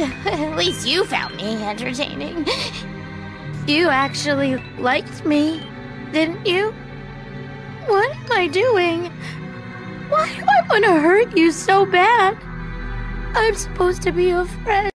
At least you found me entertaining. You actually liked me, didn't you? What am I doing? Why do I want to hurt you so bad? I'm supposed to be a friend.